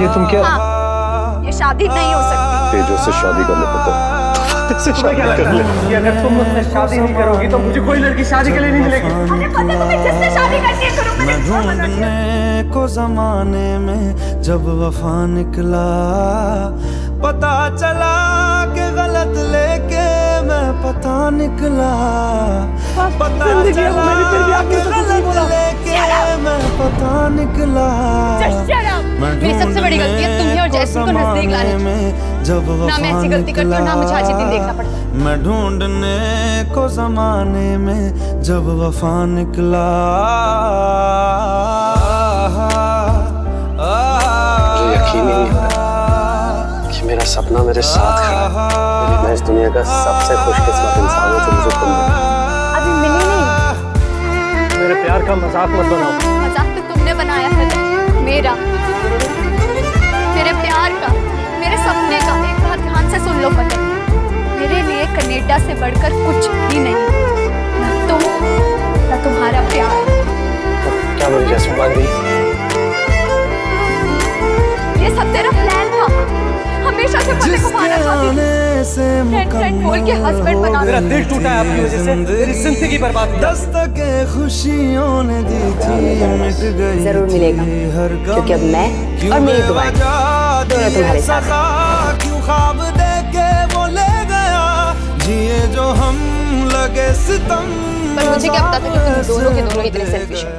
ये तुम क्या? हाँ, ये शादी नहीं हो सकती। तेजो से शादी करने को तो से शादी कर ले कि अगर तुम मुझसे शादी नहीं करोगी तो मुझे कोई लड़की शादी के लिए नहीं मिलेगी। अरे पता तुम्हें जिससे शादी करनी है करो मैंने ढूँढने को जमाने में जब वफा निकला पता चला कि गलत लेके मैं पता निकला। पता चला कि गलत लेके मैं पता निकला। बड़ी गलती है तुम्हें और जैस्मिन को नज़दीक लाने में। जब ना मैं ऐसी गलती करती हूँ, ना मुझे आज दिन देखना पड़ता। मैं ढूँढने को जमाने में जब वफा निकला। मुझे यकीन नहीं हो कि मेरा सपना मेरे साथ खड़ा है। मैं इस दुनिया का सबसे खुशकिस्मत इंसान हूँ जो मुझे तुम मिला अभी मिली नहीं। मेरे प्यार का मज़ाक मत बनाओ। मज़ाक तो तुमने बनाया है मेरे। कनेडा से बढ़कर कुछ भी नहीं। न तुम न तुम्हारा प्यार। क्या मेरी जैसे मान गई ये सब तेरा प्लान था। हमेशा से पता को मारना चाहती से फ्रेंड फ्रेंड बोल के हस्बैंड बना मेरा दिल टूटा है आपकी वजह से। मेरी ज़िंदगी बर्बाद है। दस्तके खुशियों ने दी थी मिट गई ज़रूर मिलेगा, क्योंकि अब मैं और मेरी दोनों तुम्हारे साथ। लगे सितम पर मुझे क्या पता था कि तुम दोनों के दोनों इतने सेल्फिश हो।